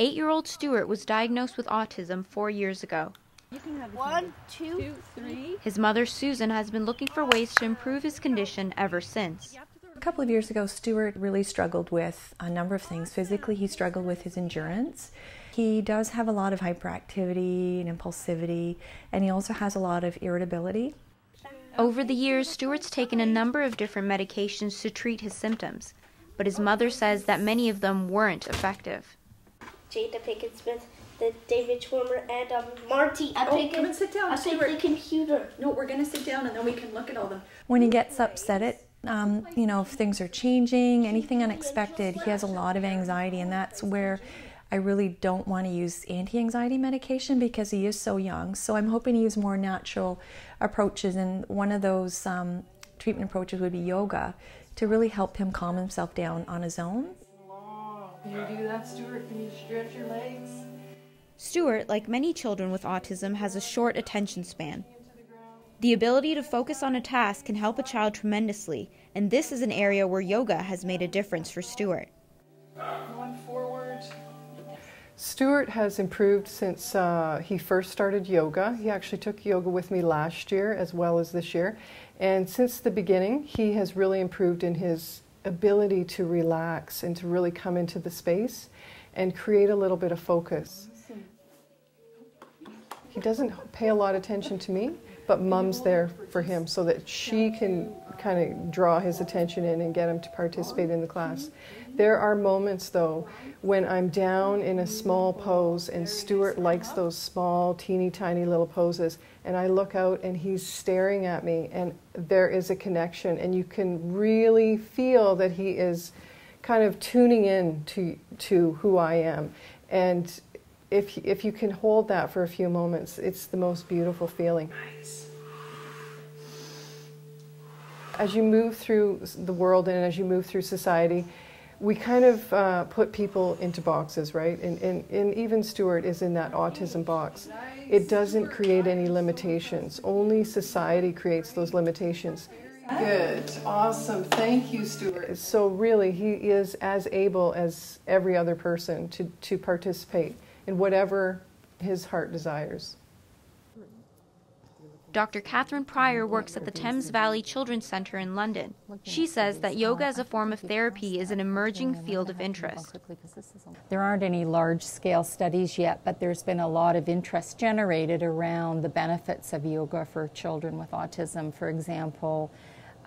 Eight year old Stuart was diagnosed with autism four years ago. One, two, three. His mother, Susan, has been looking for ways to improve his condition ever since. A couple of years ago, Stuart really struggled with a number of things. Physically, he struggled with his endurance. He does have a lot of hyperactivity and impulsivity, and he also has a lot of irritability. Over the years, Stuart's taken a number of different medications to treat his symptoms, but his mother says that many of them weren't effective. Jada Pinkett Smith, the David Schwimmer, and um, Marty. I oh, come and sit down. I take the computer. No, we're going to sit down and then we can look at all them. When he gets upset it um, you know, if things are changing, anything unexpected, he has a lot of anxiety, and that's where I really don't want to use anti anxiety medication because he is so young. So I'm hoping to use more natural approaches, and one of those um, treatment approaches would be yoga to really help him calm himself down on his own. Can you do that, Stuart? Can you stretch your legs? Stuart, like many children with autism, has a short attention span. The ability to focus on a task can help a child tremendously, and this is an area where yoga has made a difference for Stuart. Going forward. Stuart has improved since uh, he first started yoga. He actually took yoga with me last year as well as this year. And since the beginning, he has really improved in his ability to relax and to really come into the space and create a little bit of focus. He doesn't pay a lot of attention to me, but mom's there for him so that she can kind of draw his attention in and get him to participate in the class. There are moments though when I'm down in a small pose and Stuart likes those small, teeny tiny little poses, and I look out and he's staring at me, and there is a connection, and you can really feel that he is kind of tuning in to, to who I am. And if, if you can hold that for a few moments, it's the most beautiful feeling. Nice. As you move through the world and as you move through society, we kind of uh, put people into boxes, right? And, and, and even Stuart is in that autism box. It doesn't create any limitations. Only society creates those limitations. Good, awesome. Thank you, Stuart. So, really, he is as able as every other person to, to participate in whatever his heart desires. Dr. Catherine Pryor works at the Thames Valley Children's Centre in London. She says that yoga as a form of therapy is an emerging field of interest. There aren't any large scale studies yet, but there's been a lot of interest generated around the benefits of yoga for children with autism. For example,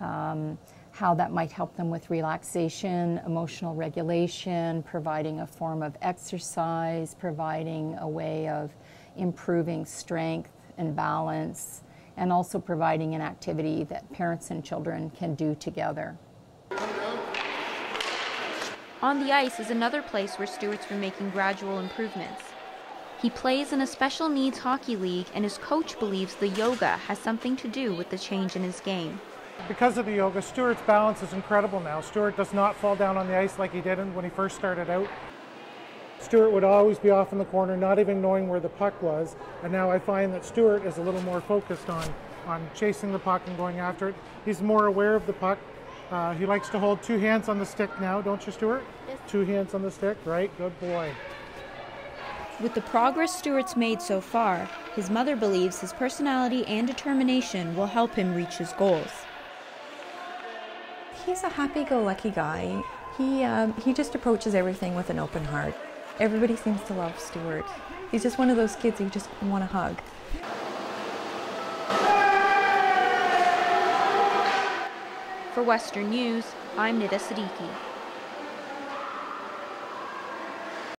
um, how that might help them with relaxation, emotional regulation, providing a form of exercise, providing a way of improving strength and balance, and also providing an activity that parents and children can do together. On the ice is another place where Stuart's been making gradual improvements. He plays in a special needs hockey league, and his coach believes the yoga has something to do with the change in his game. Because of the yoga, Stuart's balance is incredible now. Stuart does not fall down on the ice like he did when he first started out. Stuart would always be off in the corner, not even knowing where the puck was. And now I find that Stuart is a little more focused on, on chasing the puck and going after it. He's more aware of the puck. Uh, he likes to hold two hands on the stick now, don't you, Stuart? Yes. Two hands on the stick, right? Good boy. With the progress Stuart's made so far, his mother believes his personality and determination will help him reach his goals he's a happy-go-lucky guy. He, um, he just approaches everything with an open heart. Everybody seems to love Stuart. He's just one of those kids you just want to hug. For Western News, I'm Nida Siddiqui.